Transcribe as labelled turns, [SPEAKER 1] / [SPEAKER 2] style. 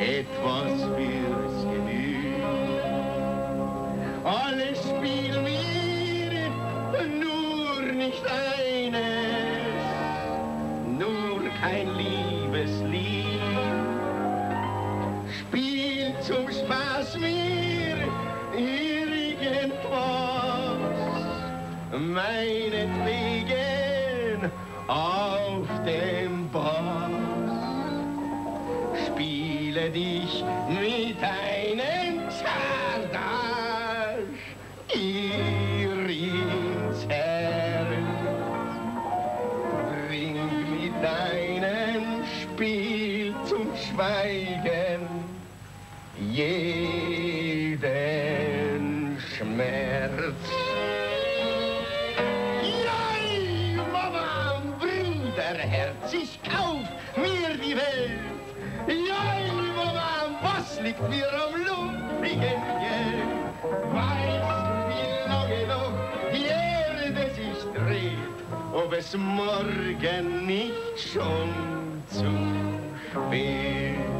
[SPEAKER 1] etwas fürs Gemüt. Alles spiel mir, nur nicht eines, nur kein Liebeslied. Spiel zum Spaß mir irgendwas, meinetwegen auf dem Bass. Spiele dich mit einem Zardasch ihr ins Herz. Bring mit deinem Spiel zum Schweigen jeden Schmerz. Jai, Mama, Bruderherz, ich kauf mir die Welt. Mama, was liegt mir am lumpigen Geld? Weißt wie lange noch die Erde sich dreht, ob es morgen nicht schon zu spät